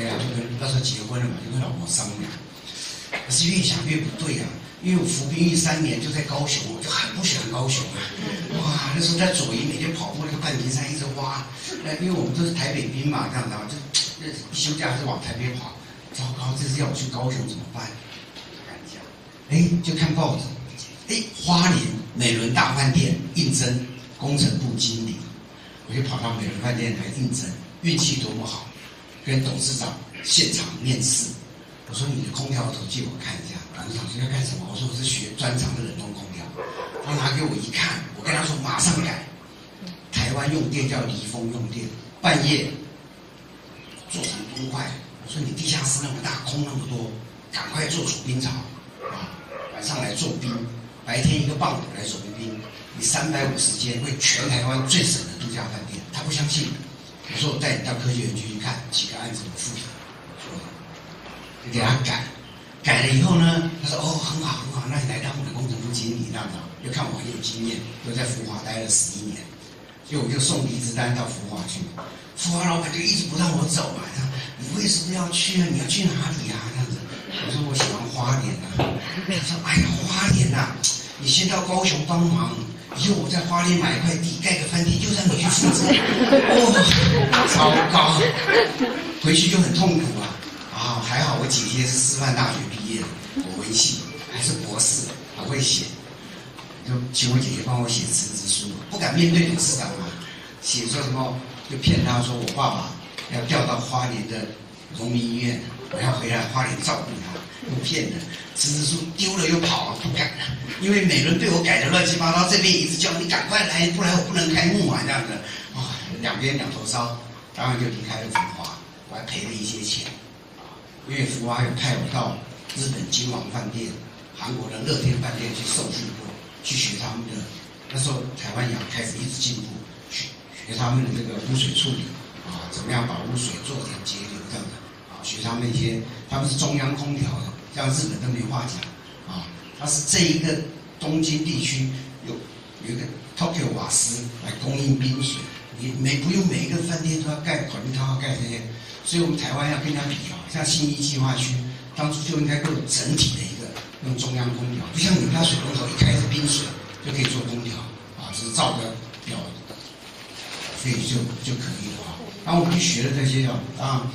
对啊，就跟那时候结婚了嘛，就跟老婆商量。可是越想越不对啊，因为我服兵役三年就在高雄，我就很不喜欢高雄啊。哇，那时候在左营每天跑步那个半屏山，一直挖。那因为我们都是台北兵嘛，这样子啊，就一休假就往台北跑。糟糕，这次要我去高雄怎么办？看一下，哎，就看报纸，哎，花莲美伦大饭店应征工程部经理，我就跑到美伦饭店来应征，运气多么好，跟董事长现场面试。我说你的空调图借我看一下，董事长说要干什么？我说我是学专长的冷冻空调。他拿给我一看，我跟他说马上改，台湾用电叫离峰用电，半夜做成冰块。我说你地下室那么大，空那么多，赶快做储冰槽，啊，晚上来做冰，白天一个棒子来做冰，你三百五十间为全台湾最省的度假饭店。他不相信，我说我带你到科学园区去看几个案子的复评，说就给他改，改了以后呢，他说哦很好很好，那你来当我的工程部经理，这样子，又看我很有经验，又在福华待了十一年，所以我就送离职单到福华去，福华老板就一直不让我走嘛。你为什么要去啊？你要去哪里啊？这样子，我说我喜欢花莲啊。他说：哎呀，花莲呐，你先到高雄帮忙，以后我在花莲买一块地，盖个饭店，就算你去负责。哦，糟糕，回去就很痛苦啊。啊，还好我姐姐是师范大学毕业的，我文系还是博士，很会写，就请我姐姐帮我写辞职书，不敢面对董事长嘛，写说什么就骗他说我爸爸。要调到花莲的农民医院，我要回来花莲照顾他，用骗的，辞职书丢了又跑了，不敢了，因为每轮被我改的乱七八糟，这边一直叫你赶快来，不然我不能开幕啊，这样子，啊，两边两头烧，当然就离开了福华，我还赔了一些钱，啊，因为福华又派我到日本金王饭店、韩国的乐天饭店去受训过，去学他们的，那时候台湾氧开始一直进步，学学他们的这个污水处理。啊，怎么样把污水做成节流这样的？啊，学他们那些，他们是中央空调的，像日本都没话讲。啊，它是这一个东京地区有有一个 Tokyo 瓦斯来供应冰水，你每不用每一个饭店都要盖管道要盖这些，所以我们台湾要跟他比啊，像新一计划区当初就应该够整体的一个用中央空调，就像你们家水龙头一开是冰水就可以做空调，啊，只是照个表，所以就就可以了啊。然后我们学了这些啊，啊，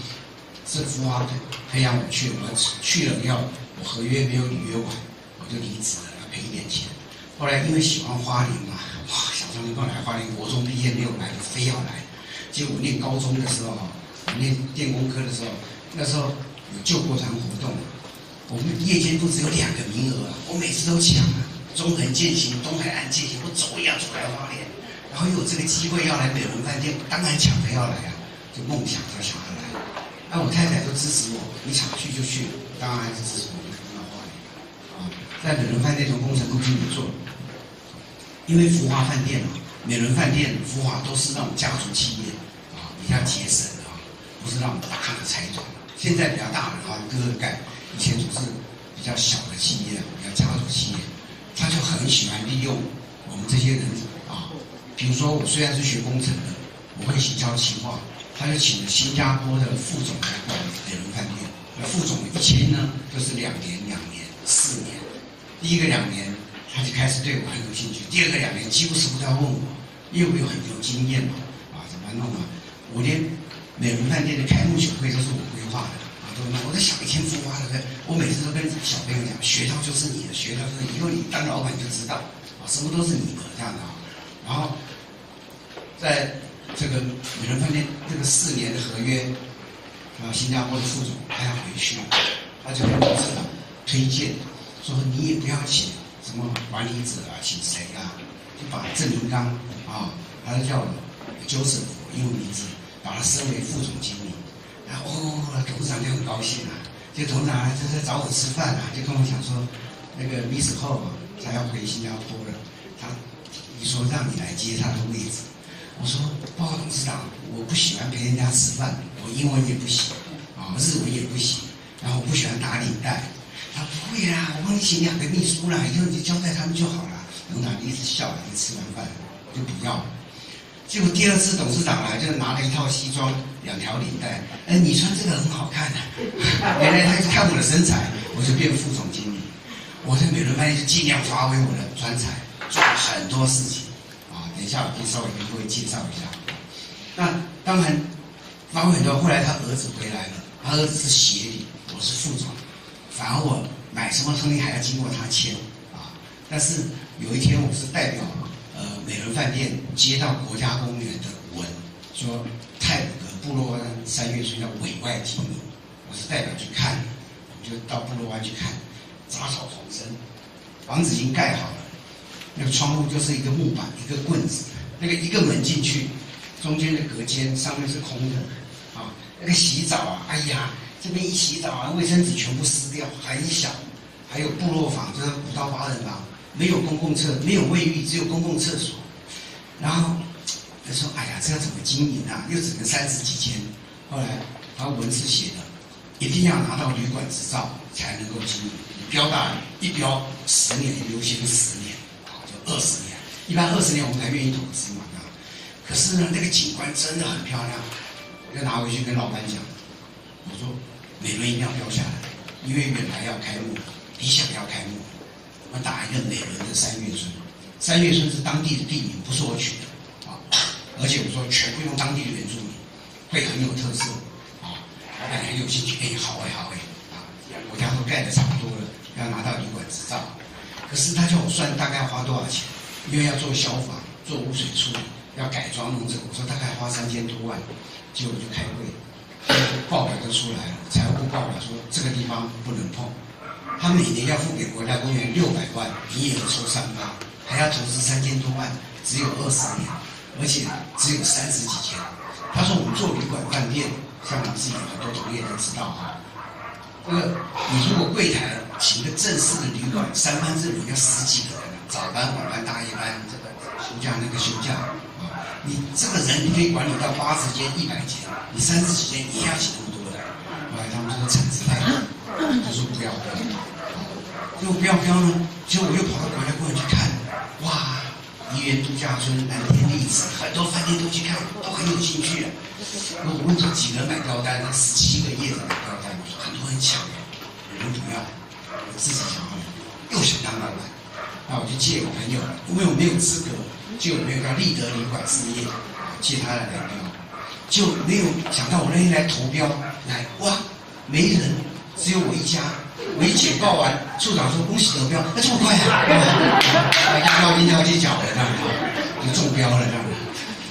是福华培养我去，我去了要我合约没有履约完，我就离职了，要赔一点钱。后来因为喜欢花莲嘛，哇，想说能够来花莲，国中毕业没有来，非要来。结果念高中的时候，念电工科的时候，那时候有救国团活动，我们夜间部只有两个名额，我每次都抢啊，中横践行、东海岸践行，我走也要走来花莲。然后有这个机会要来美伦饭店，当然抢着要来啊。就梦想着想那我太太都支持我，你想去就去，当然是支持我们看到花莲啊，在美伦饭店从工程部经理做，因为福华饭店啊，美伦饭店、福华都是那种家族企业啊，比较节省啊，不是那种大的财团。现在比较大的啊，哥哥盖，以前总是比较小的企业，比较家族企业，他就很喜欢利用我们这些人啊，比如说我虽然是学工程的，我会行销企划。他就请了新加坡的副总来管美伦饭店。那副总一签呢，就是两年、两年、四年。第一个两年，他就开始对我很有兴趣；第二个两年，几乎什么都要问我，因为我有很有经验嘛，啊，怎么弄啊？我连美伦饭店的开幕酒会都是我规划的，啊，都弄。我在想一天孵化的，我每次都跟小朋友讲，学到就是你的，学到就是以后你当老板就知道，啊，什么都是你的这样的啊。然后在。这个女人饭店这个四年的合约，啊，新加坡的副总他要回去，他就跟董事长推荐，说你也不要请什么管理者啊，请谁啊，就把郑林刚啊，他就叫周师傅英文名字，把他升为副总经理。然后哦，董事长就很高兴啊，就董事长就在找我吃饭啊，就跟我讲说，那个李子厚他要回新加坡了，他你说让你来接他的位置。我说，报告董事长，我不喜欢陪人家吃饭，我英文也不行，啊，日文也不行，然后我不喜欢打领带。他不会啦，我帮你请两个秘书啦，以后你就交代他们就好了。董事长一直笑，一吃完饭我就不要了。结果第二次董事长来，就拿了一套西装，两条领带。哎，你穿这个很好看的。原来他是看我的身材，我就变副总经理。我在美伦饭店就尽量发挥我的专才，做了很多事情。等一下我可以稍微跟各位介绍一下。那当然发挥很多。后来他儿子回来了，他儿子是协理，我是副总，反而我买什么东西还要经过他签啊。但是有一天我是代表。呃，美伦饭店接到国家公园的文，说泰鲁阁部落湾三月村要委外经营，我是代表去看，我们就到部落湾去看，杂草丛生，房子已经盖好了，那个窗户就是一个木板，一个棍子，那个一个门进去，中间的隔间上面是空的，啊，那个洗澡啊，哎呀，这边一洗澡啊，卫生纸全部撕掉，很小，还有部落房，就是五到八人房。没有公共厕，没有卫浴，只有公共厕所。然后他说：“哎呀，这要怎么经营啊？又只能三十几间。”后来他文字写的，一定要拿到旅馆执照才能够经营。标大一标十年，优先十年，二十年。一般二十年我们才愿意投资嘛，啊。可是呢，那个景观真的很漂亮，我就拿回去跟老板讲，我说美轮一定要标下来，因为远来要开幕，理想要开幕。我打一个美轮的三月村，三月村是当地的地名，不是我取的啊。而且我说全部用当地的原住民，会很有特色啊。老板很有兴趣，哎，好哎，好哎啊。我家都盖的差不多了，要拿到旅馆执照。可是他叫我算大概花多少钱，因为要做消防、做污水处理、要改装弄这个，我说大概花三千多万。结果就开会，报表就出来了，财务部报表说这个地方不能碰。他每年要付给国家公园六百万，营业额抽三八，还要投资三千多万，只有二十年，而且只有三十几间。他说我们做旅馆饭店，像我们自己很多同业都知道啊，那个你如果柜台请个正式的旅馆，三班制你要十几个人，早班、晚班、大夜班，这个休假那个休假啊，你这个人你可以管理到八十间、一百间，你三十几间也要请那么多人，后来他们说产值太大。就说不要标，就不要不要呢。结果我又跑到国家公园去看，哇，怡园度假村、蓝天丽子，很多饭店都去看，都很有兴趣。那我问说几个人买标单？十七个业主买标单，多人抢，有人不要，我自己想要，又想当老板，那我就借我朋友，因为我没有资格，借我朋友叫立德旅馆置业，借他来标，就没有想到我那天来投标，来哇，没人。只有我一家，我一简报完，处长说恭喜得标，那这么快啊？压到阴交鸡脚了，这样就中标了，这样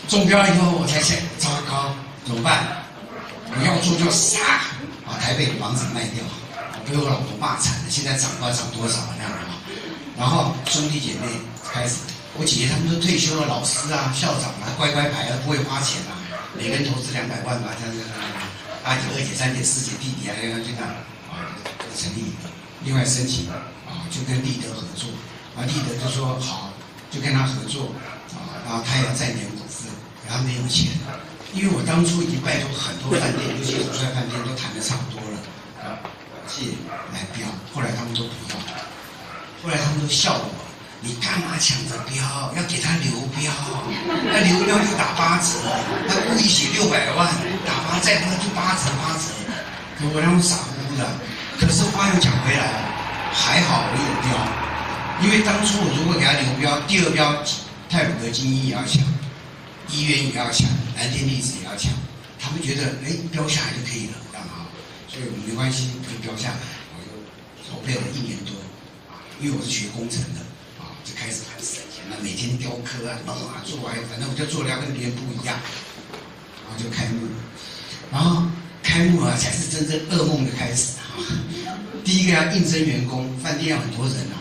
中标以后我才想，糟糕，怎么办？我要做就杀，把台北的房子卖掉，被我老婆骂惨了。现在涨不知道涨多少了，那样。然后兄弟姐妹开始，我姐姐他们都退休了，老师啊、校长啊，乖乖牌啊，不会花钱啊，每个人投资两百万吧，这样这样这样。大姐、二姐、三姐、四姐、弟弟啊，这样这样。成立，另外申请啊，就跟立德合作，啊，立德就说好，就跟他合作，啊，然后他要再年股份，然后没有钱，因为我当初已经拜托很多饭店，尤其是帅饭店都谈的差不多了，啊，借来标，后来他们都不要，后来他们都笑我，你干嘛抢着标？要给他留标，那留标就打八折，他故意写六百万，打八再不就八折八折，可我让傻乎乎的。可是话又讲回来，还好我有标，因为当初我如果给他留标，第二标泰鲁格精英也要抢，医院也要抢，蓝天丽子也要抢，他们觉得哎标下来就可以了，这样啊，所以没关系，可以标下来，我就筹备了一年多，啊，因为我是学工程的，啊，就开始很省钱了，每天雕刻啊，弄啊，做完，反正我就做的要跟别人不一样，然后就开幕，然后开幕啊，才是真正噩梦的开始啊。第一个要应征员工，饭店要很多人啊。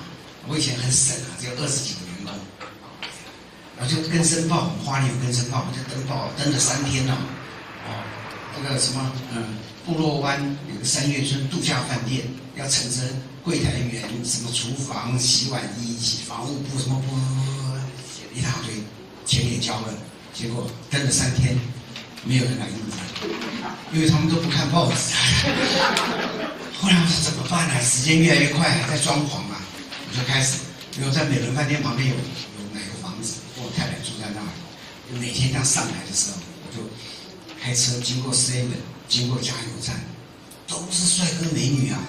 我以前很省啊，只有二十几个员工，然后就跟申报，花莲有跟申报，就登报登了三天了。啊，这个什么，嗯，部落湾有个三月村度假饭店，要层层柜台员，什么厨房、洗碗衣、房务部什么不一大堆，钱也交了，结果登了三天，没有人来应征，因为他们都不看报纸。后来我说怎么办呢？时间越来越快，在装潢嘛，我就开始，因为在美伦饭店旁边有有买个房子，我太太住在那里，每天他上来的时候，我就开车经过 Seven，经过加油站，都是帅哥美女啊，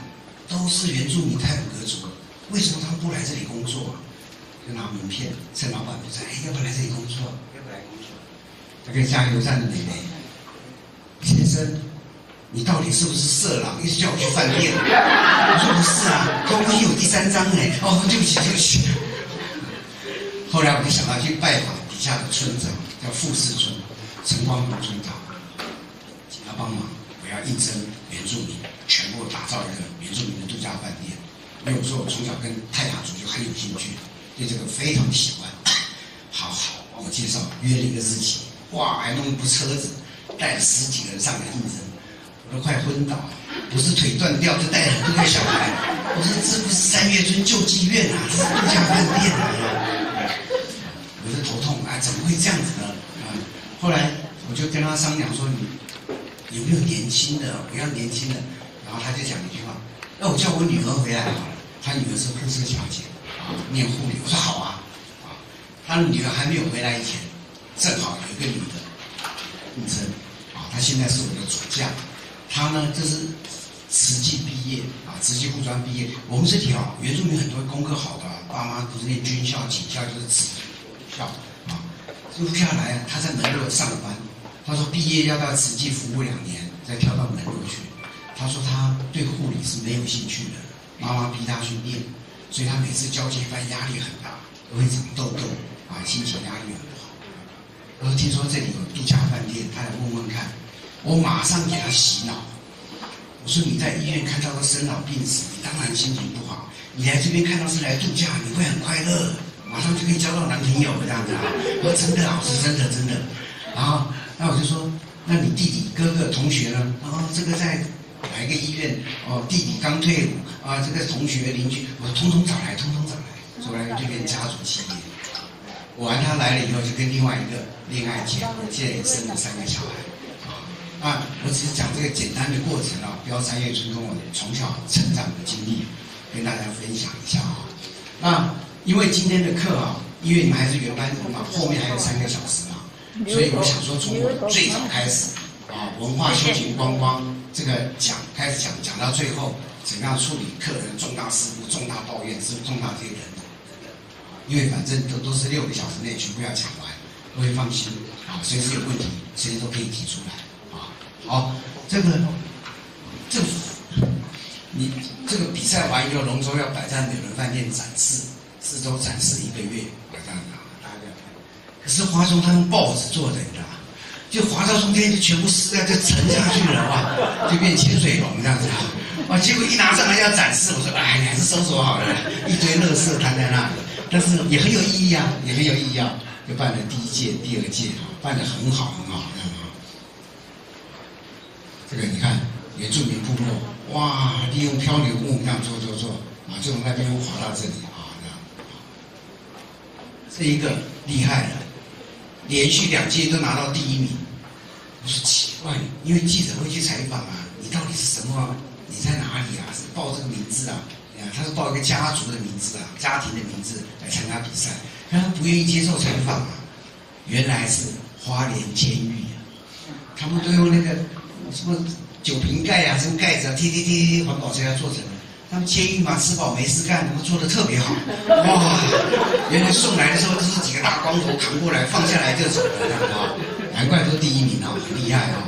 都是原住民泰普格族，为什么他们不来这里工作啊？就拿名片，趁老板不在，哎，要不要来这里工作？要不来工作？那个加油站的妹妹，先生，你到底是不是色狼？一直叫我去饭店。我说不是啊，公文有第三张呢。哦，对不起，对不起。后来我就想到去拜访底下的村长，叫富士村陈光武村长，请他帮忙，我要应征原住民，全部打造一个原住民的度假饭店。因为我说我从小跟泰雅族就很有兴趣。对这个非常喜欢，好好帮我介绍，约了一个日期，哇，还弄一部车子，带了十几个人上来应征，我都快昏倒了，不是腿断掉，就带了很多个小孩，我说这不是三月村救济院啊，这是度假饭店啊，我是头痛啊，怎么会这样子呢？后来我就跟他商量说，你有没有年轻的？我要年轻的，然后他就讲一句话，那我叫我女儿回来好了，他女儿是护士小姐。啊念护理，我说好啊，啊，他的女儿还没有回来以前，正好有一个女的女生，啊，她现在是我的主将，她呢就是慈济毕业，啊，慈济护专毕业。我们这里啊，原住民很多功课好的，爸妈都是念军校、警校，就是职校，啊，录下来，他在门洛上班，他说毕业要到慈济服务两年，再跳到门洛去。他说他对护理是没有兴趣的，妈妈逼他去念。所以他每次交接班压力很大，都会长痘痘，啊，心情压力很不好。我说听说这里有度假饭店，他来问问看。我马上给他洗脑。我说你在医院看到他生老病死，你当然心情不好。你来这边看到是来度假，你会很快乐，马上就可以交到男朋友这样子啊。我说真的啊，我说真的真的。然后那我就说，那你弟弟、哥哥、同学呢？哦，这个在。哪一个医院？哦，弟弟刚退伍啊，这个同学邻居，我通通找来，通通找来，找来这边家族企业。我完他来了以后，就跟另外一个恋爱结婚，现在也生了三个小孩。啊，我只是讲这个简单的过程啊，标三月春跟我从小成长的经历，跟大家分享一下啊。那因为今天的课啊，因为你们还是原班人马，后面还有三个小时嘛，所以我想说从我最早开始啊，文化修行观光。这个讲开始讲讲到最后，怎样处理客人重大事故、重大抱怨、是重大这些人等等，因为反正都都是六个小时内全部要讲完，我会放心啊，随时有问题，随时都可以提出来啊。好，这个政府，你这个比赛完以后，龙舟要摆在美伦饭店展示，四周展示一个月，这样子，大家可是华中他用报纸做的，你知道吗？就滑到中间，就全部湿了，就沉下去了哇，就变潜水龙这样子啊！哇，结果一拿上来要展示，我说哎，还是收走好了，一堆乐色摊在那里，但是也很有意义啊，也很有意义啊！就办了第一届、第二届办得很好很好，这样啊。这个你看，原住民部落，哇，利用漂流木这样做做做啊，就从那边滑到这里。这一个厉害了，连续两届都拿到第一名。我说奇怪，因为记者会去采访啊，你到底是什么？你在哪里啊？是报这个名字啊？啊，他是报一个家族的名字啊，家庭的名字来参加比赛，他不愿意接受采访啊。原来是花莲监狱啊，他们都用那个什么酒瓶盖啊，什么盖子啊，踢踢踢踢环保车要做成的。他们监狱嘛，吃饱没事干，他们做的特别好。哇，原来送来的时候都是几个大光头扛过来，放下来就走了，这样啊。难怪都第一名啊，很厉害啊！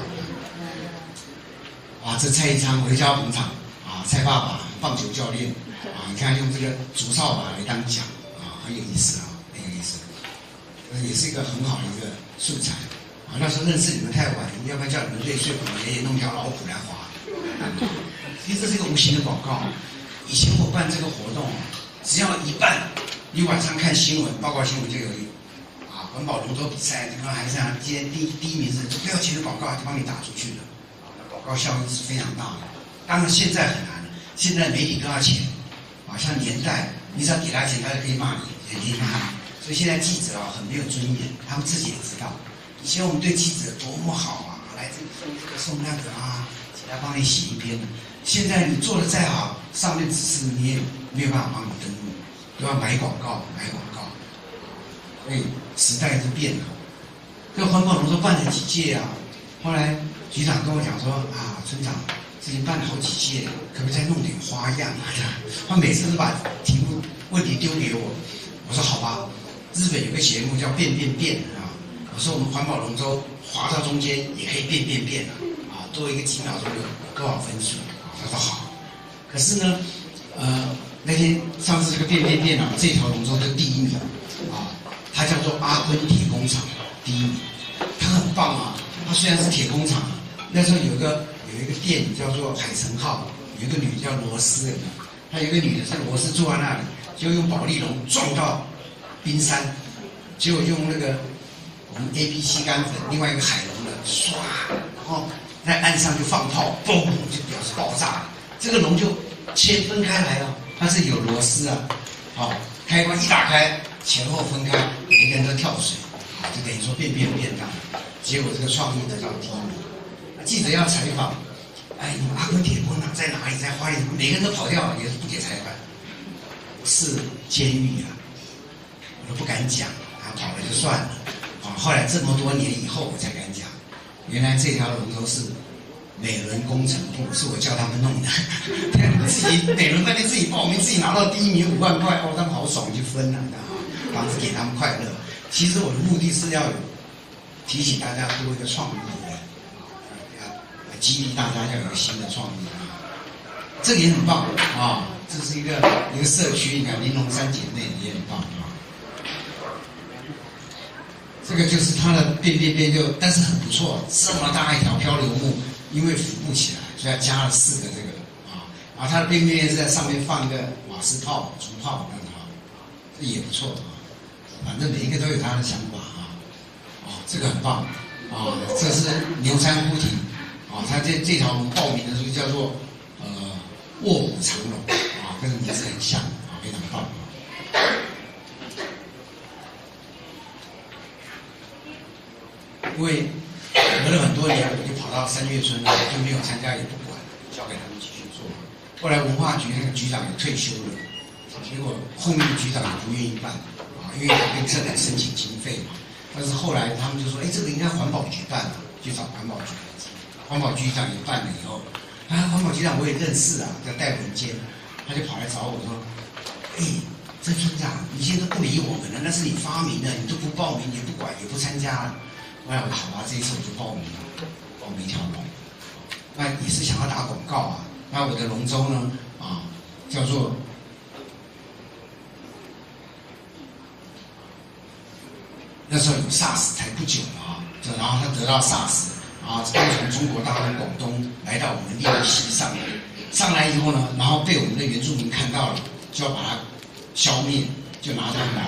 哇，这蔡一昌回家捧场啊，蔡爸爸棒球教练啊，你看用这个竹扫把来当奖啊，很有意思啊，很有意思。也是一个很好的一个素材啊。那时候认识你们太晚，要不然叫你们睡睡，我爷爷弄条老虎来划。其实这是一个无形的广告。以前我办这个活动，只要一办，你晚上看新闻报告新闻就有。啊环保龙舟比赛，这个还是啊，今天第第一名是不要钱的广告，就帮你打出去了，啊，广告效应是非常大的。当然现在很难了，现在媒体都要钱，啊，像年代，你只要给他钱，他就可以骂你，也可以骂你。所以现在记者啊，很没有尊严，他们自己也知道。以前我们对记者多么好啊，来这里送这个送那个啊，请他帮你写一篇。现在你做的再好，上面指示你也没有办法帮你登录，都要买广告，买广告。所以时代是变了，这环保龙舟办了几届啊？后来局长跟我讲说啊，村长，之前办了好几届，可不可以再弄点花样啊？他每次都把题目问题丢给我，我说好吧。日本有个节目叫变变变啊，我说我们环保龙舟划到中间也可以变变变啊，做，一个几秒钟有多少分数？他说好。可是呢，呃，那天上次这个变变变啊，这条龙舟的第一名啊，它叫做阿坤铁工厂第一名，它很棒啊。它虽然是铁工厂，那时候有个有一个店叫做海神号，有一个女叫罗斯，她有个女的是罗斯坐在那里，就用保利龙撞到冰山，结果用那个我们 A B C 干粉，另外一个海龙的唰，然后在岸上就放炮，嘣就表示爆炸，这个龙就切分开来了，它是有螺丝啊，好，开关一打开，前后分开，每个人都跳水，就等于说变变变大。结果这个创意得到第一名，记者要采访，哎，你们阿坤铁工厂在哪里？在花莲？每个人都跑掉了，也是不给采访。是监狱啊，我都不敢讲，啊跑了就算了。啊，后来这么多年以后我才敢，原来这条龙都是美伦工程部，是我叫他们弄的。他们自己美伦那边自己报名，自己拿到第一名五万块，哦，他们好爽，就分了，房子给他们快乐。其实我的目的是要。提醒大家多一个创意，要激励大家要有新的创意啊！这也很棒啊！这是一个一个社区，你看玲珑三姐妹也很棒啊！这个就是它的变变变，就但是很不错，这么大一条漂流木，因为浮不起来，所以要加了四个这个啊！然后它的变变变是在上面放一个瓦斯炮、竹炮，让它这也不错啊！反正每一个都有他的想法。这个很棒，啊，这是牛山湖亭，啊，它这这条龙报名的时候叫做呃卧虎藏龙，啊，跟名字很像，啊，非常棒。因为隔了很多年，我就跑到三月村了，就没有参加，也不管，交给他们继续做。后来文化局那个局长也退休了，结果后面局长也不愿意办，啊，因为他跟政府申请经费嘛。但是后来他们就说：“哎，这个应该环保局办的，就找环保局。环保局长也办了以后，啊，环保局长我也认识啊，叫戴文坚，他就跑来找我说：‘哎，这村长，你现在都不理我们了，那是你发明的，你都不报名，也不管，也不参加。’我说：‘好吧，这一次我就报名了，报名一条龙。那也是想要打广告啊。那我的龙舟呢，啊，叫做……那时候有 SARS 才不久啊，就然后他得到 SARS，啊，刚从中国大陆广东来到我们利溪上，上来以后呢，然后被我们的原住民看到了，就要把它消灭，就拿它毛，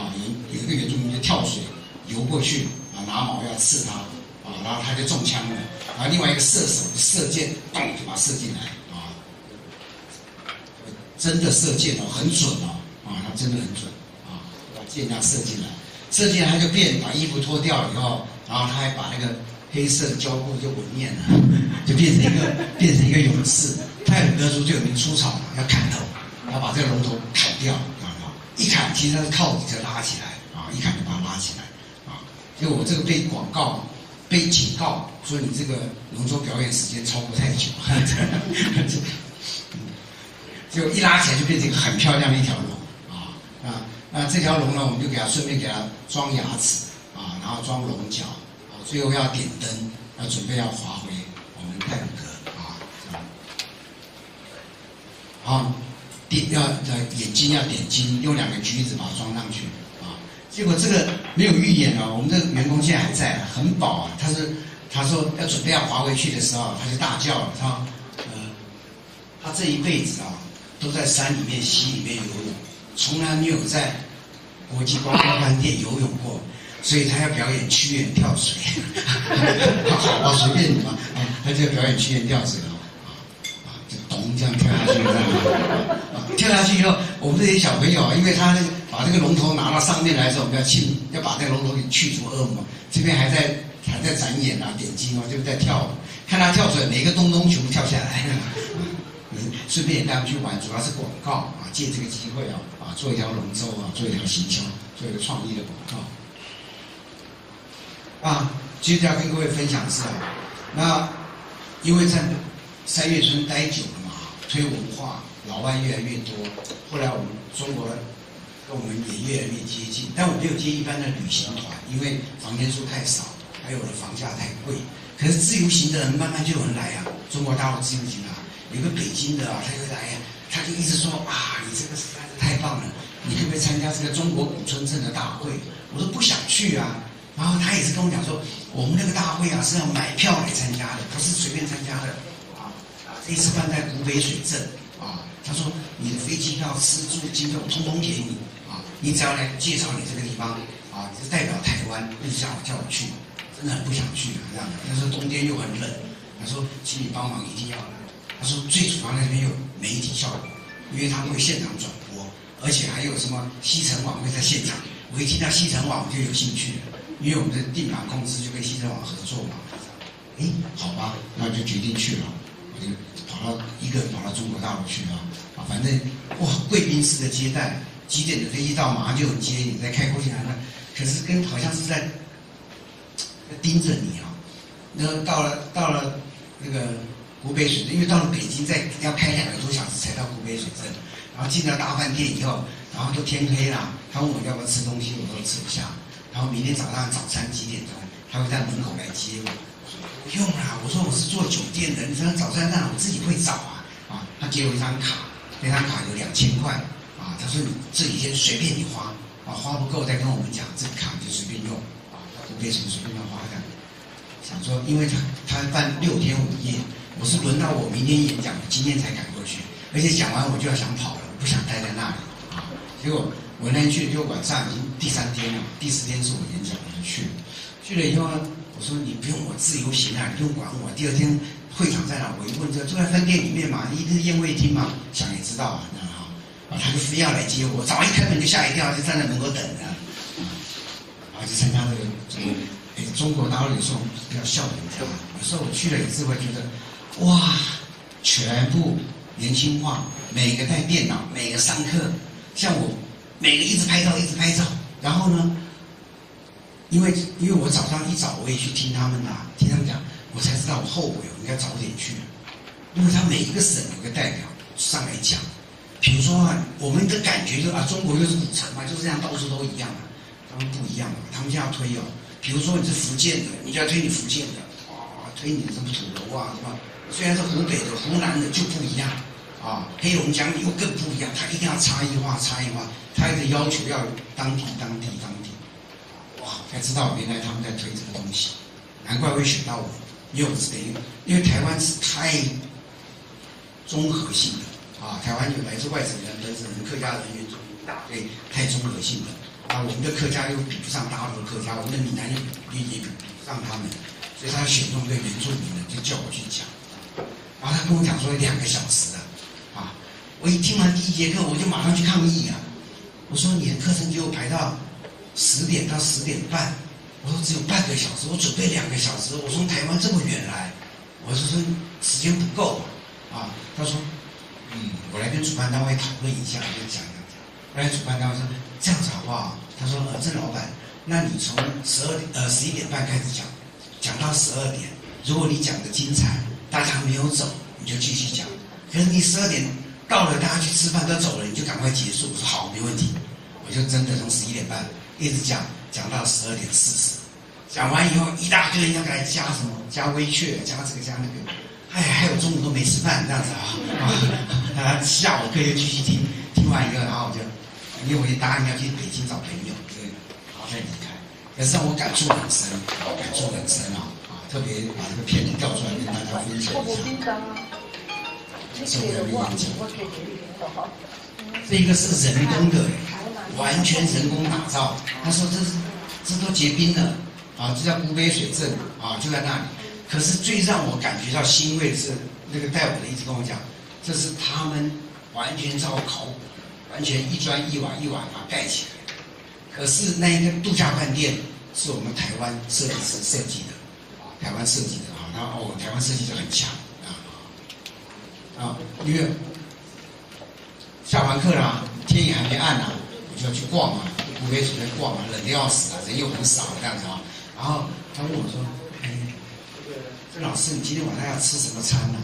啊，有有一个原住民就跳水游过去，拿矛要刺他，啊，然后他就中枪了，然后另外一个射手射箭，咚就把他射进来，啊，真的射箭哦，很准哦，啊，他真的很准，啊，把箭这样射进来。射进来他就变，把衣服脱掉以后，然后他还把那个黑色的胶布就纹面了，就变成一个 变成一个勇士。泰鲁格族就有名出草要砍头，要把这个龙头砍掉，啊，一砍其实他是靠底就拉起来，啊，一砍就把他拉起来，就我这个被广告被警告说你这个龙舟表演时间超过太久，就一拉起来就变成一个很漂亮的一条龙。啊那这条龙呢，我们就给它顺便给它装牙齿啊，然后装龙角啊，最后要点灯，要准备要划回我们泰鲁格啊，好，点要眼睛要点睛，用两个橘子把它装上去。结果这个没有预演啊，我们的员工现在还在，很饱啊。他是他说要准备要划回去的时候，他就大叫了，他说呃，他这一辈子啊都在山里面、溪里面游泳。从来没有在国际观光饭店游泳过，所以他要表演屈原跳水。好吧，随便你嘛，啊，他就要表演屈原跳水了，啊啊，就咚这样跳下去，啊，跳下去以后，我们这些小朋友啊，因为他那个把这个龙头拿到上面来的时候，我们要庆，要把这个龙头给去除恶魔。这边还在还在展演啊，点睛哦，就在跳，看他跳出来，每个咚咚全部跳下来。顺便也带他们去玩，主要是广告啊，借这个机会啊，啊，做一条龙舟啊，做一条行销，做一个创意的广告。啊，接下来跟各位分享是啊，那因为在三月村待久了嘛，推文化，老外越来越多，后来我们中国我们也越来越接近，但我没有接一般的旅行团，因为房间数太少，还有我的房价太贵。可是自由行的人慢慢就有人来啊，中国大陆自由行啊，有个北京的啊，他就来呀，他就一直说啊，你这个实在是太棒了，你可不可以参加这个中国古村镇的大会？我说不想去啊。然后他也是跟我讲说，我们那个大会啊是要买票来参加的，不是随便参加的啊。这一次办在古北水镇啊，他说你的飞机票、吃住、机票通通给你，你只要来介绍你这个地方啊，就代表台湾，一直叫叫我去。真的很不想去啊，这样的。他说冬天又很冷，他说请你帮忙，一定要来。他说最主要那边有媒体效果，因为他们会现场转播，而且还有什么西城网会在现场。我一听到西城网我就有兴趣了，因为我们的地板公司就跟西城网合作嘛。哎，好吧，那就决定去了。我就跑到一个人跑到中国大陆去啊，啊，反正哇，贵宾式的接待，几点的飞机到马上就有接你，再开过去来呢。可是跟好像是在。盯着你啊！那到了到了那个湖北水镇，因为到了北京再要开两个多小时才到湖北水镇，然后进了大饭店以后，然后都天黑了，他问我要不要吃东西，我说吃不下。然后明天早上早餐几点钟？他会在门口来接我。不用啦，我说我是做酒店的，你说早餐让我自己会找啊啊！他给我一张卡，那张卡有两千块，他说你这几天随便你花啊，花不够再跟我们讲，这个卡就随便用。别什么随便花的，想说，因为他他办六天五夜，我是轮到我明天演讲，今天才赶过去，而且讲完我就要想跑了，不想待在那里啊。结果我那天去就晚上已经第三天了，第四天是我演讲，我就去了。去了以后呢，我说你不用我自由行啊，你不用管我。第二天会场在哪？我一问，就住在饭店里面嘛，一定是宴会厅嘛，想也知道啊，他就非要来接我，早一开门就吓一跳，就站在门口等着。去参加这个这个，中国大陆有时候比较笑人家，有时候我去了也是会觉得，哇，全部年轻化，每个带电脑，每个上课，像我，每个一直拍照，一直拍照，然后呢，因为因为我早上一早我也去听他们的，听他们讲，我才知道我后悔，我应该早点去，因为他每一个省有个代表上来讲，比如说啊，我们的感觉就啊，中国又是古城嘛，就是这样，到处都一样的。他们不一样他们就要推哦。比如说你是福建的，你就要推你福建的，啊，推你什么土楼啊，什么？虽然是湖北的、湖南的就不一样，啊，黑龙江又更不一样，他一定要差异化、差异化，他的要求要当地、当地、当地，哇，才知道原来他们在推这个东西，难怪会选到我，因为我是等于，因为台湾是太综合性的，啊，台湾有来自外省人、本省人、客家人、原住民，对，太综合性的。啊，我们的客家又比不上大陆的客家，我们的闽南又也也比不上他们，所以他选中一个原住民的，就叫我去讲。然后他跟我讲说两个小时的，啊，我一听完第一节课，我就马上去抗议啊！我说你的课程给我排到十点到十点半，我说只有半个小时，我准备两个小时，我从台湾这么远来，我是说时间不够啊。他说，我来跟主办单位讨论一下，我就讲讲讲。后来主办单位说。这样子好不好？他说：“呃，郑老板，那你从十二点呃十一点半开始讲，讲到十二点。如果你讲的精彩，大家没有走，你就继续讲。可是你十二点到了，大家去吃饭都走了，你就赶快结束。”我说：“好，没问题。”我就真的从十一点半一直讲讲到十二点四十。讲完以后，一大堆人要来加什么，加微雀，加这个加那个。哎，还有中午都没吃饭这样子啊啊！下午课又继续听，听完以后，然后我就。因为我一答应要去北京找朋友，对，然后再离开，可是让我感触很深，感触很深啊！啊，特别把这个片子调出来跟大家分享一下。这个没忘记。这个是人工的，完全人工打造。他说这是这都结冰了，啊，这叫古北水镇啊，就在那里。可是最让我感觉到欣慰的是，那个带我的一直跟我讲，这是他们完全照考古。完全一砖一瓦一瓦把盖起来，可是那一个度假饭店是我们台湾设计师设计的，台湾设计的啊，然后台湾设计就很强啊，啊，因为下完课了，天也还没暗呢，我就要去逛嘛，湖北随便逛嘛，冷的要死啊，人又很少这样子啊，然后他问我说：“哎，个郑老师，你今天晚上要吃什么餐呢？”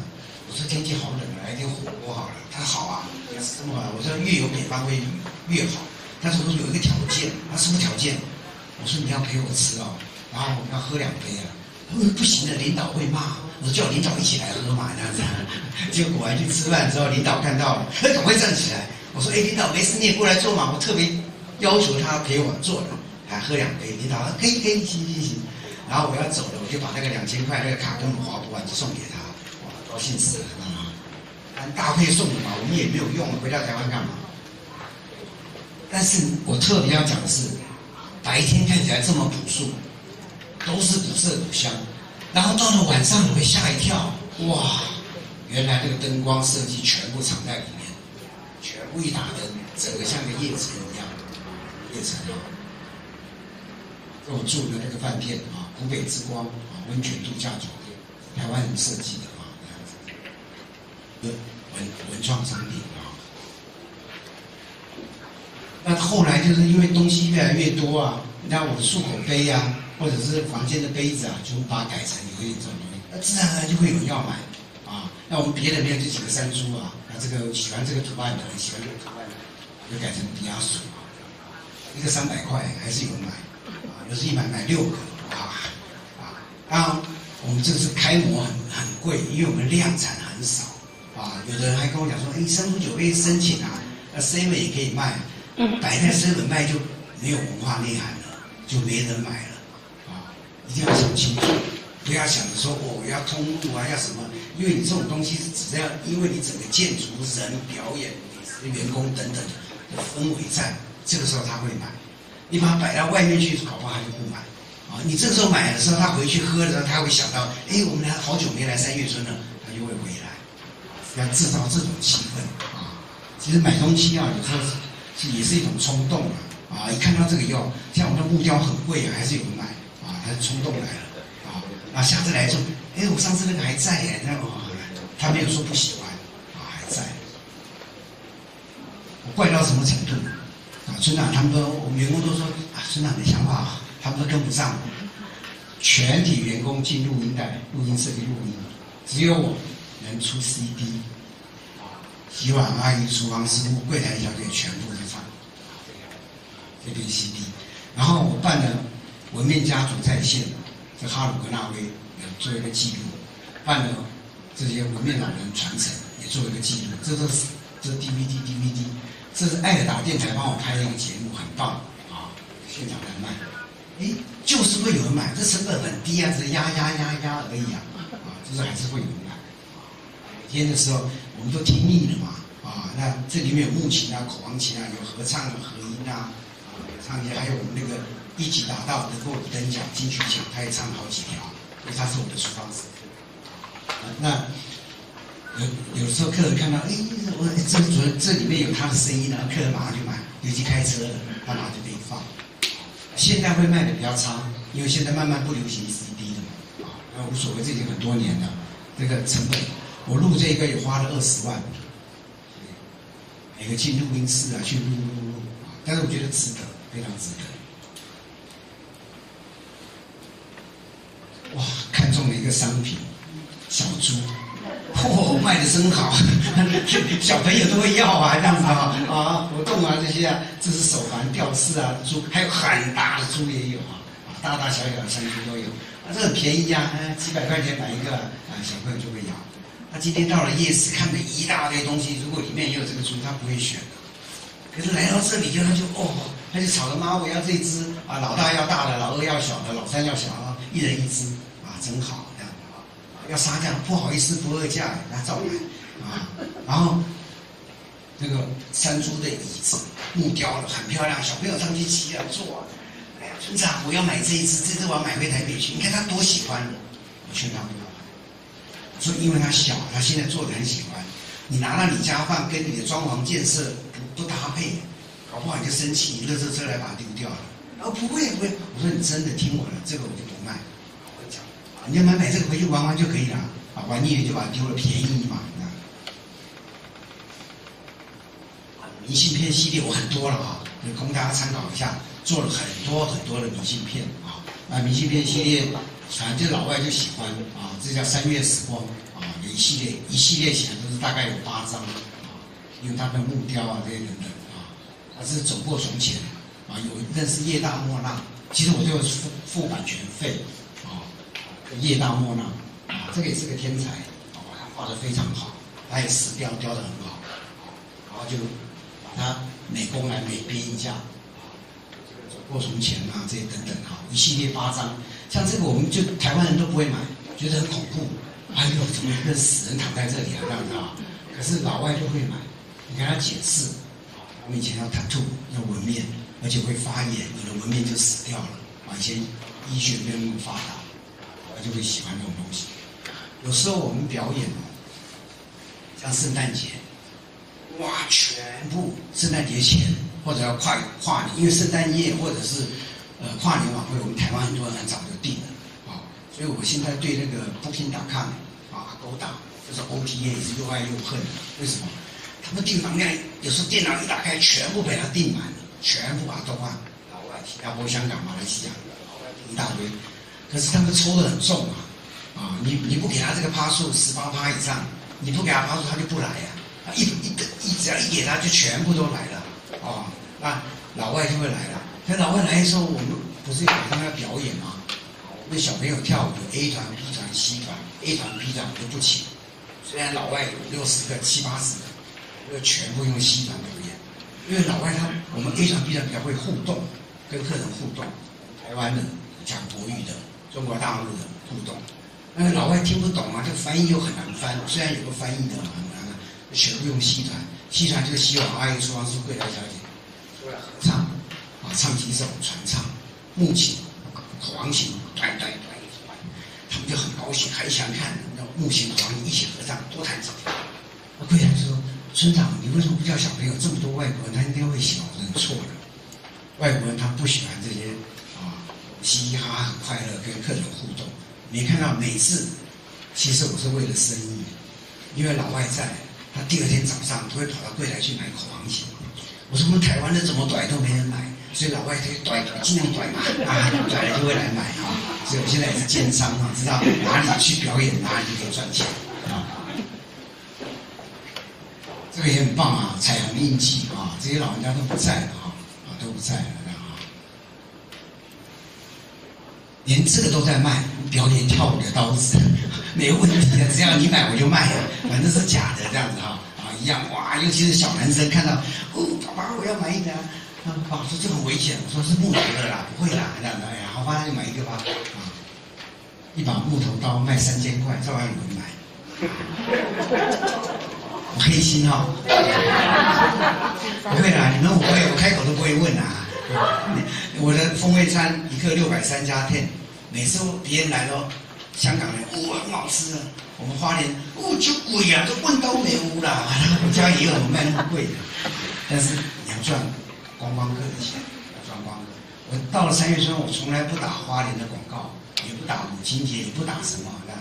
我说：“天气好冷啊，来点火锅好了。”他说：“好啊，要吃这么晚。”我说：“越有北方味越好。”但是我说有一个条件，他什么条件？我说：“你要陪我吃哦，然后我们要喝两杯啊。”他说：“不行的，领导会骂。”我说：“叫领导一起来喝嘛，这样子。”结果果然去吃饭之后，领导看到了，他赶快站起来。我说：“哎，领导没事，你也过来坐嘛。”我特别要求他陪我坐的。还喝两杯，领导说可以可以行行行，然后我要走了，我就把那个两千块那个卡跟划不完就送给他，哇，高兴死了，啊！大费送的嘛，我们也没有用，回到台湾干嘛？但是我特别要讲的是，白天看起来这么朴素，都是古色古香，然后到了晚上你会吓一跳，哇，原来这个灯光设计全部藏在里面，全部一打灯，整个像个夜城一样，夜城啊。我住的那个饭店啊，湖北之光啊，温泉度假酒店，台湾人设计的啊，这样子，文文文创商品啊。那后来就是因为东西越来越多啊，那我的漱口杯啊，或者是房间的杯子啊，就把它改成有一点这种东西，那自然而然就会有人要买啊。那我们别的没有这几个山猪啊，那这个喜欢这个图案的，喜欢这个图案的，就改成比亚索，一个三百块还是有人买啊。有时一买买六个，啊！当然，我们这个是开模很很贵，因为我们量产很少，啊，有的人还跟我讲说，哎，三五九可以申请啊，那 seven 也可以卖，摆在 seven 卖就没有文化内涵了，就没人买了，啊，一定要想清楚，不要想着说哦我要通路啊，要什么，因为你这种东西是只要因为你整个建筑、人、表演、员工等等的氛围在，这个时候他会买。你把它摆到外面去，搞不好他就不买。啊，你这个时候买的时候，他回去喝的时候，他会想到，哎，我们来好久没来三月村了，他就会回来。要制造这种气氛啊。其实买东西啊，有时候是也是一种冲动啊。啊，一看到这个药，像我们的木雕很贵啊，还是有人买啊，他冲动来了啊。那下次来就，哎，我上次那个还在哎，那哦，他没有说不喜欢啊，还在。怪到什么程度？啊，村长他们都，我们员工都说啊，村长的想法，他们都跟不上。全体员工进录音带、录音室里录音，只有我能出 CD。洗碗阿姨、厨房师傅、柜台小姐全部在唱这边 CD。然后我办了文面家族在线，在哈鲁格纳威也做一个记录，办了这些文面老人传承也做一个记录，这都是这 DVD DVD。这是爱尔达电台帮我拍的一个节目，很棒啊！现场来卖，哎，就是会有人买，这成本很低啊，只是压压压压而已啊，啊，就是还是会有人买。天的时候我们都听腻了嘛，啊，那这里面有木琴啊、口簧琴啊，有合唱有合音啊，啊，唱些还有我们那个一级达到得过五等奖金曲奖，他也唱好几条，因为他是我的厨房师傅。那。有有时候客人看到，哎，我这主这里面有他的声音呢，客人马上就买。尤其开车的，他马上就。现在会卖的比较差，因为现在慢慢不流行 CD 了嘛，啊，那无所谓，这已经很多年了。这个成本，我录这个也花了二十万，每个进录音室啊，去录录录，但是我觉得值得，非常值得。哇，看中了一个商品，小猪。嚯，卖的真好，小朋友都会要啊，这样子啊，啊，活动啊这些啊，这是手环吊饰啊，猪还有很大的猪也有啊，大大小小的山猪都有，啊，这很便宜啊，几百块钱买一个啊，小朋友就会要。他今天到了夜市，看了一大堆东西，如果里面也有这个猪，他不会选的。可是来到这里就他就哦，他就吵着妈，我要这只啊，老大要大的，老二要小的，老三要小的，一人一只啊，真好。要杀价，不好意思，不二价，来照买啊。然后那个山猪的椅子，木雕的，很漂亮，小朋友上去骑啊坐。哎呀，村长，我要买这一只，这只我要买回台北去。你看他多喜欢，我劝他不要买。说因为他小，他现在做的很喜欢。你拿到你家放，跟你的装潢建设不不搭配，搞不好你就生气，你乐色车来把它丢掉了。哦，不会不会，我说你真的听我的，这个我就不卖。你就买买这个回去玩玩就可以了，啊，玩腻了就把它丢了，便宜嘛。明信片系列我很多了啊，就供大家参考一下，做了很多很多的明信片啊。啊，明信片系列，反正就老外就喜欢啊，这叫三月时光啊，一系列一系列起来都是大概有八张啊，因为他的木雕啊这些等等啊，他是走过从前啊，有认识叶大莫那，其实我就付付版权费，叶大莫那啊，这个也是个天才，他画的非常好，他也石雕雕的很好，然后就把它美工来美编一下。啊过从前啊，这些等等哈，一系列八张，像这个我们就台湾人都不会买，觉得很恐怖。哎呦，怎么一个死人躺在这里啊？这样子啊？可是老外就会买，你跟他解释，啊我们以前要吐痰要纹面，而且会发炎，有的纹面就死掉了。啊，以前医学没有那么发达，他就会喜欢这种东西。有时候我们表演哦，像圣诞节，哇，全部圣诞节前。或者要跨跨年，因为圣诞夜或者是呃跨年晚会，我们台湾很多人很早就订了啊，所以我现在对那个 Booking.com 啊，Agoda 就是 OTA 也是又爱又恨。为什么？他们订房量有时候电脑一打开，全部被他订满了，全部啊都啊，老外、新加坡、香港、马来西亚，一大堆。可是他们抽的很重啊，啊，你你不给他这个趴数十八趴以上，你不给他趴数，他就不来呀。啊一一个一只要一给他，就全部都来了啊。那老外就会来了。那老外来的时候，我们不是晚上要表演吗？那小朋友跳舞，A 团、B 团、C 团，A 团、B 团我都不请。虽然老外有六十个、七八十个，我全部用 C 团表演。因为老外他，我们 A 团、B 团比较会互动，跟客人互动。台湾人讲国语的，中国大陆的互动。那老外听不懂啊，这个翻译又很难翻。虽然有个翻译的，很难啊，全部用 C 团。C 团就是希望阿姨、厨房师、柜台小姐出来合。唱啊，唱几首传唱，木琴、口簧琴，断断断一直他们就很高兴，很想看那木琴、口簧琴一起合唱，多弹几天。那柜台说：“村长，你为什么不叫小朋友？这么多外国人，他应该会喜欢。”我说：“错了，外国人他不喜欢这些啊，嘻嘻哈哈、很快乐，跟客人互动。你看到每次，其实我是为了生意，因为老外在，他第二天早上都会跑到柜台去买口簧琴。”我说我们台湾的怎么拽都没人买，所以老外可以拽拽，尽量拽嘛，啊，拽了就会来买啊。所以我现在也是奸商啊，知道哪里去表演哪里就可以赚钱啊。这个也很棒啊，彩虹印记啊，这些老人家都不在了，啊都不在了啊。连这个都在卖，表演跳舞的刀子，没问题的，只要你买我就卖，反正是假的这样子哈。啊一样哇，尤其是小男生看到，哦，爸爸我要买一个，啊，爸说这很危险，我说是木头的啦，不会啦，这样的，哎呀，好吧，那就买一个吧，啊，一把木头刀卖三千块，照样有人买，我黑心哈，不会啦，你们我会，我开口都不会问啊，我的风味餐一克六百三加 ten，每次别人来了，香港人，哇，很好吃啊。我们花莲哦，就贵啊，都问都没有啦。我 家也有卖那么贵的，但是你要赚观光客的钱，要赚光客。我到了三月春，我从来不打花莲的广告，也不打母亲节，也不打什么那，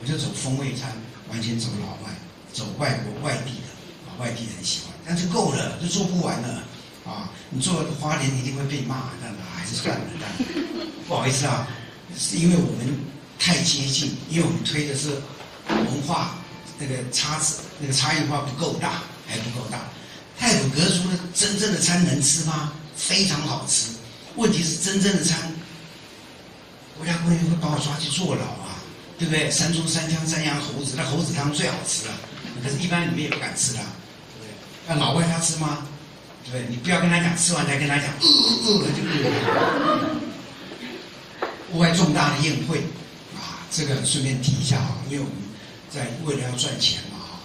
我就走风味餐，完全走老外，走外国外地的，外地人喜欢，但是够了，就做不完了啊！你做花莲一定会被骂，那还是算了，不好意思啊，是因为我们太接近，因为我们推的是。文化那个差值那个差异化不够大，还不够大。太古阁族的真正的餐能吃吗？非常好吃。问题是真正的餐，国家公园会把我抓去坐牢啊，对不对？山猪、山枪、山羊、猴子，那猴子汤最好吃了。可是，一般你们也不敢吃它，对不对？那老外他吃吗？对不对？你不要跟他讲，吃完才跟他讲，饿饿饿就饿了。户外重大的宴会啊，这个顺便提一下啊，因为我们。在为了要赚钱嘛，哈，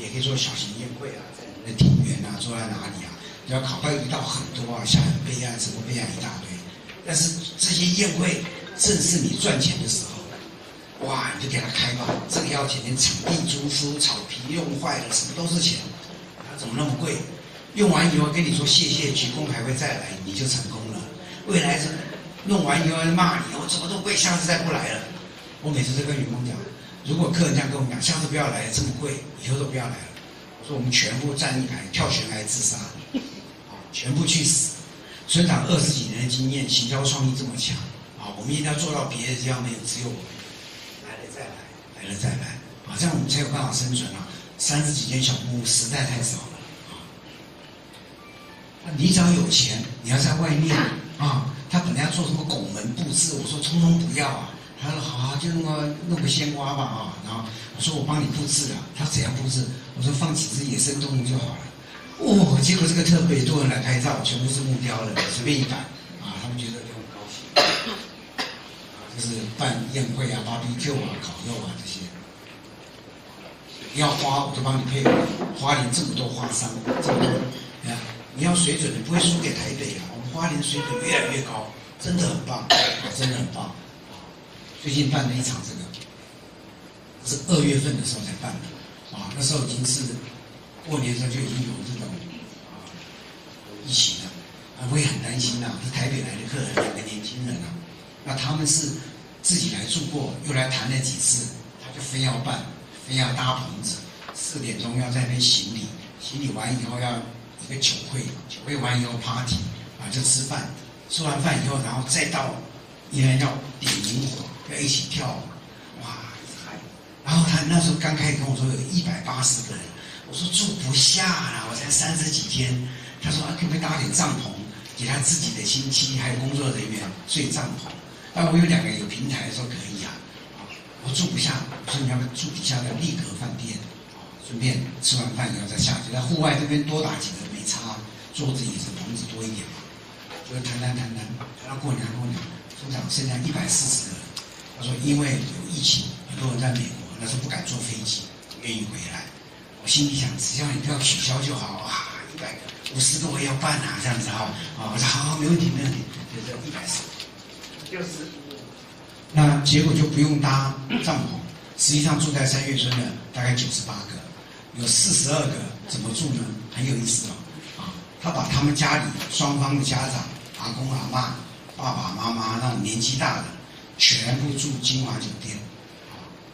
也可以说小型宴会啊，在那庭园啊，坐在哪里啊，要考到一道很多啊，下很备案，什么备案一大堆。但是这些宴会正是你赚钱的时候，哇，你就给他开吧，这个要钱，连场地租书、草皮用坏了，什么都是钱，他怎么那么贵？用完以后跟你说谢谢，鞠躬还会再来，你就成功了。未来是弄完以后骂你，我怎么都贵，下次再不来了。我每次都跟员工讲。如果客人这样跟我们讲，下次不要来了，这么贵，以后都不要来了。我说我们全部站一排，跳悬崖自杀，全部去死。村长二十几年的经验，行销创意这么强，啊，我们一定要做到别的地方没有，只有我们来了再来，来了再来，啊，这样我们才有办法生存啊。三十几间小木屋实在太少了啊。你只要有钱，你要在外面啊，他本来要做什么拱门布置，我说通通不要啊。他说好啊，就弄个弄个鲜花吧啊。然后我说我帮你布置了，他怎样布置？我说放几只野生动物就好了。哦，结果这个特别多人来拍照，全部是木雕的，随便一摆啊，他们觉得就很高兴。就是办宴会啊、BBQ 啊、烤肉啊这些。要花我就帮你配，花莲这么多花商，这么多，你要水准，你不会输给台北啊。花莲水准越来越高，真的很棒，真的很棒。最近办了一场这个，是二月份的时候才办的，啊，那时候已经是过年时候就已经有这种啊疫情了，啊，我也很担心呐。是台北来的客人，两个年轻人啊，那他们是自己来住过，又来谈了几次，他就非要办。非要搭棚子，四点钟要在那边行礼，行礼完以后要一个酒会，酒会完以后 party，啊就吃饭，吃完饭以后，然后再到，因为要点萤火，要一起跳舞，哇，然后他那时候刚开始跟我说有一百八十个人，我说住不下了，我才三十几天，他说啊可不可以搭点帐篷，给他自己的亲戚还有工作人员睡帐篷，那我有两个有平台，说可以啊。我住不下，我说你要不住底下的丽格饭店，顺便吃完饭以后再下去。在户外这边多打几个没差，桌子椅子棚子多一点嘛。就谈谈谈谈，谈到过年过年，村长剩下一百四十个人。他说因为有疫情，很多人在美国，那时候不敢坐飞机，不愿意回来。我心里想，只要你不要取消就好啊，一百个、五十个我也要办啊，这样子哈。啊，我说好，好，没问题，没问题，就这一百四，就是。那结果就不用搭帐篷，实际上住在三月村的大概九十八个，有四十二个怎么住呢？很有意思哦，啊，他把他们家里双方的家长，阿公阿妈、爸爸妈妈那种年纪大的，全部住金华酒店，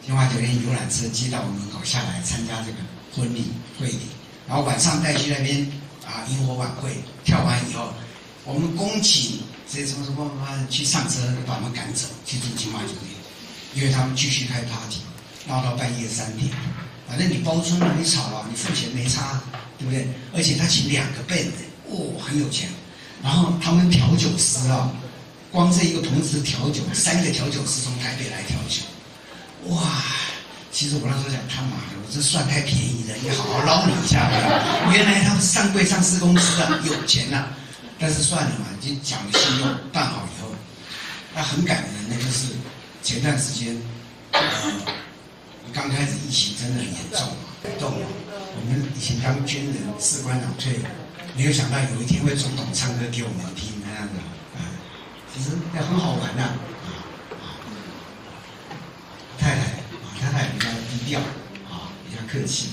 金华酒店游览车接到我们门口下来参加这个婚礼会礼，然后晚上带去那边啊萤火晚会，跳完以后，我们恭请。这些什么什么，去上车把他们赶走，去住金华酒店，因为他们继续开 party，闹到半夜三点。反正你包村了，你吵了，你付钱没差，对不对？而且他请两个 band，哦，很有钱。然后他们调酒师啊，光这一个棚子调酒，三个调酒师从台北来调酒，哇！其实我那时候想，他妈的，我这算太便宜了，你好好捞你一下。原来他们上柜上市公司的有钱呐。但是算了嘛，已经讲信用办好以后，那很感人的，就是前段时间，呃，刚开始疫情真的很严重，动了。我们以前当军人，士官长退，没有想到有一天会总统唱歌给我们听那样的，啊，其实也很好玩的，啊，太太啊，太太比较低调，啊，比较客气，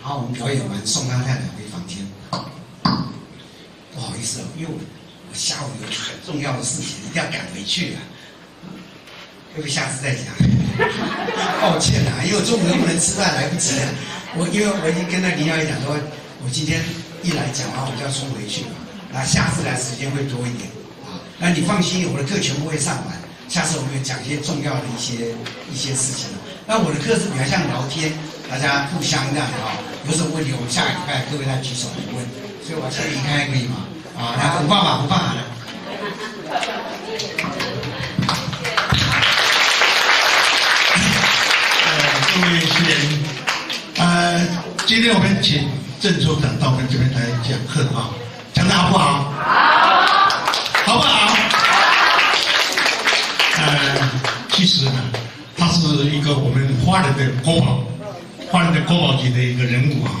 然后我们表演完送他太太回房间。不好意思哦，因为我我下午有很重要的事情，一定要赶回去啊。要不下次再讲。抱歉啊，因为中午又不能吃饭，来不及了。我因为我已经跟那林小姐讲说，我今天一来讲完我就要冲回去了。那下次来时间会多一点啊。那你放心，我的课全部会上完。下次我们讲一些重要的一些一些事情。那我的课是比较像聊天，大家互相这样啊。有什么问题，我们下个礼拜各位再举手来问。所以我先离开可以吗？啊，那，不爸爸不爸来。位学员，呃，今天我们请郑处长到我们这边来讲课啊，讲的好不好？好，好不好？呃，其实呢，他是一个我们华人的国宝，华人的国宝级的一个人物啊，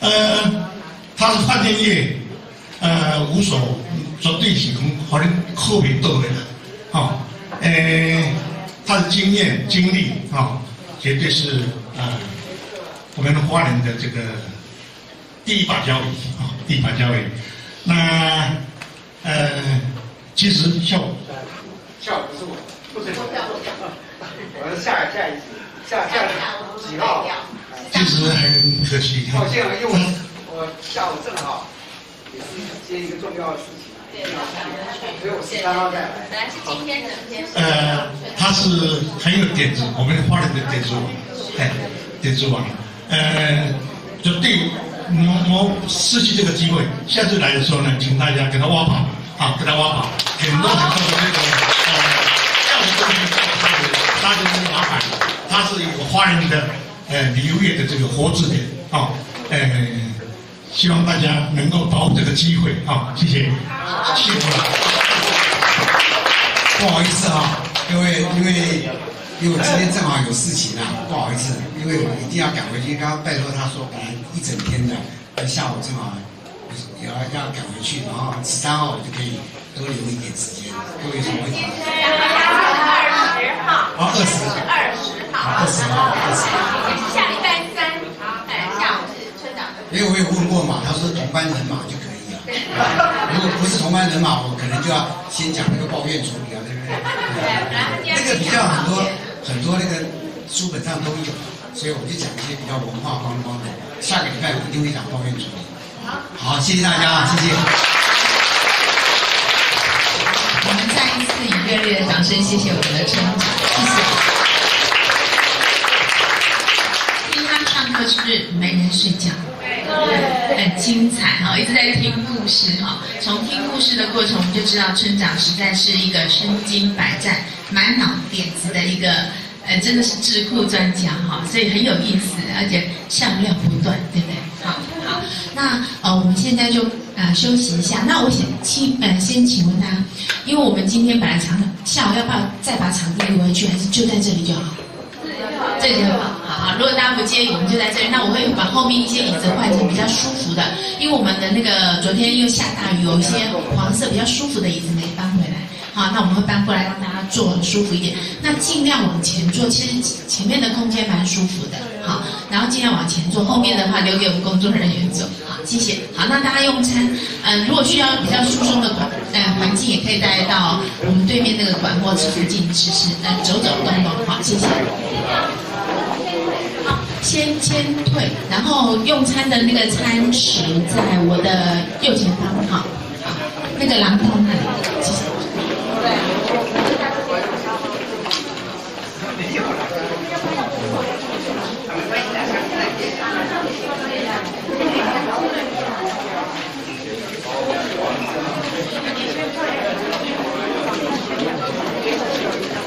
呃。他是饭店业，呃，无所绝对是跟华人特别多的，啊，呃，他的经验经历啊，绝对是啊，我们华人的这个第一把交椅啊，第一把交椅。那呃，其实下午下午不是我，不是我，我是下下一次下下几号？其实很可惜，抱歉啊，因为我。我下午正好也是接一个重要的事情。所以我十三号再来。本来是今天的。呃，他是很有点子，我们花莲的点子王，哎，点子王，呃，就对我我失去这个机会，下次来的时候呢，请大家给他挖宝，啊，给他挖宝，很多很多的那个呃，教育东西，他是他就是麻烦，他是一个花莲的呃旅游业的这个活字典啊，呃，希望大家能够把握这个机会啊，谢谢，辛苦了。不好意思啊，各位因为因为我今天正好有事情啊，不好意思，因为我一定要赶回去。刚刚拜托他说，本来一整天的，呃下午正好也要要赶回去，然后十三号我就可以多留一点时间。各位有什么问题？二十号。哦，二十。二十号。二十号，二十号。下礼拜。因为我也问过嘛，他说同班人马就可以了。如果不是同班人马，我可能就要先讲那个抱怨处理啊，对不对？这个比较很多很多那个书本上都有，所以我就讲一些比较文化观光的。下个礼拜我一定会讲抱怨处理。好，谢谢大家啊，谢谢。我们再一次以热烈的掌声，谢谢我们的村长，谢谢。听他上课是不是没人睡觉？对，很精彩哈，一直在听故事哈。从听故事的过程，我们就知道村长实在是一个身经百战、满脑点子的一个，呃，真的是智库专家哈，所以很有意思，而且笑料不断，对不对？好，好，那呃，我们现在就呃休息一下。那我想请呃先请问他，因为我们今天本来场下午要不要再把场地移回去，还是就在这里就好？这里就好，好。如果大家不介意，我们就在这里。那我会把后面一些椅子换成比较舒服的，因为我们的那个昨天又下大雨，有一些黄色比较舒服的椅子没搬回来。好，那我们会搬过来让大家坐舒服一点。那尽量往前坐，其实前面的空间蛮舒服的。好，然后尽量往前坐，后面的话留给我们工作人员走。好，谢谢。好，那大家用餐，嗯，如果需要比较疏松的环呃环境，也可以带到我们对面那个广播池附近吃吃，呃，走走动动。好，谢谢。先先退，然后用餐的那个餐食在我的右前方。好，好，那个廊道那里，谢谢。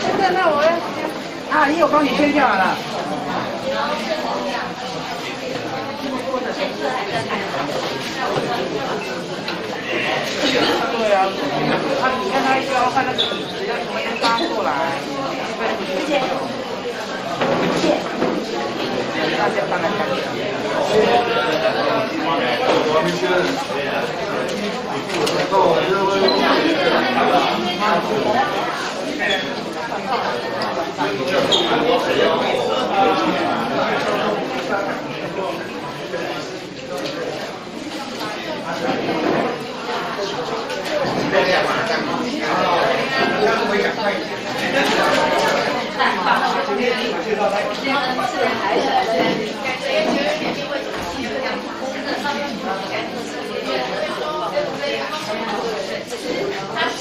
现在那我要啊，你有帮你签下来了。 안녕하세 요.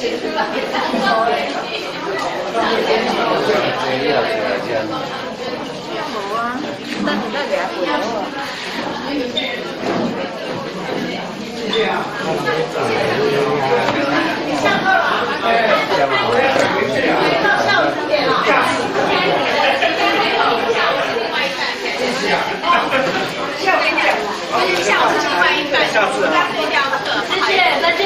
下午是另外一段，下次啊，脱掉课，谢谢，再见。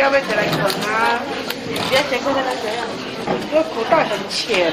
要不要起来啃啊！不要先看那个这样，这个口袋很浅。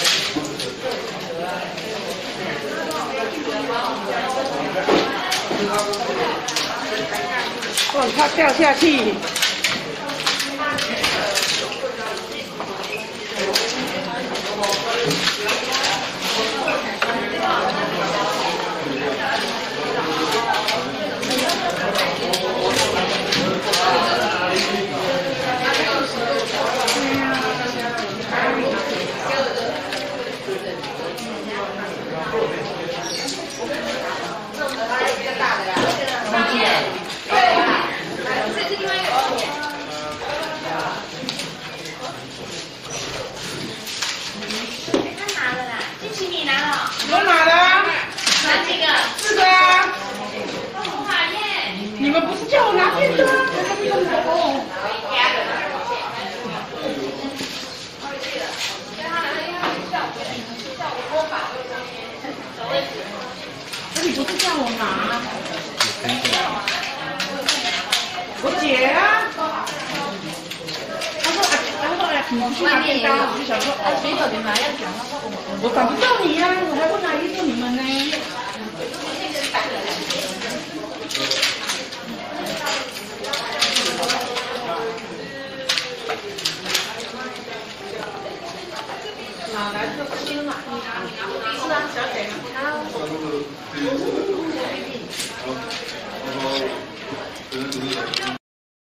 哦，他掉下去。